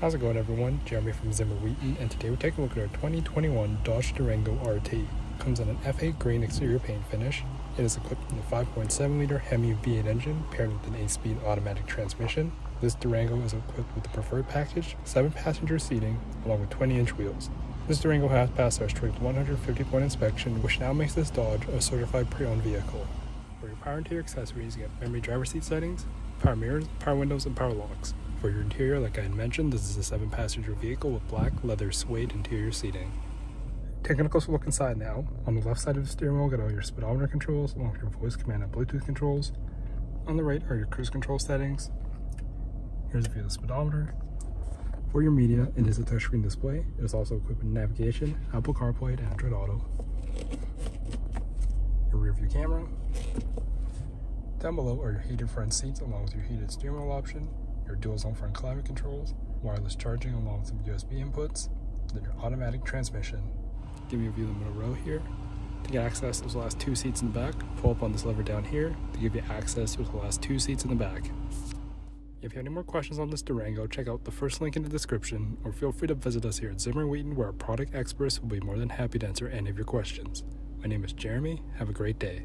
How's it going everyone? Jeremy from Zimmer Wheaton and today we're taking a look at our 2021 Dodge Durango RT. It comes in an F8 green exterior paint finish. It is equipped with a 5.7 liter Hemi V8 engine paired with an 8-speed automatic transmission. This Durango is equipped with the preferred package, 7 passenger seating, along with 20 inch wheels. This Durango has passed our strict 150 point inspection, which now makes this Dodge a certified pre-owned vehicle. For your power interior accessories, you get memory driver seat settings, power mirrors, power windows, and power locks. For your interior, like I had mentioned, this is a 7 passenger vehicle with black leather suede interior seating. Taking a closer look inside now, on the left side of the steering wheel, get all your speedometer controls, along with your voice command and Bluetooth controls. On the right are your cruise control settings. Here's a view of the speedometer. For your media, it is a touchscreen display. It is also equipped with navigation, Apple CarPlay, and Android Auto. Your rear view camera. Down below are your heated front seats along with your heated steering wheel option, your dual zone front climate controls, wireless charging along with some USB inputs, then your automatic transmission. Give you a view of the middle row here. To get access to those last two seats in the back, pull up on this lever down here to give you access to the last two seats in the back. If you have any more questions on this Durango, check out the first link in the description or feel free to visit us here at Zimmer Wheaton where our product experts will be more than happy to answer any of your questions. My name is Jeremy. Have a great day.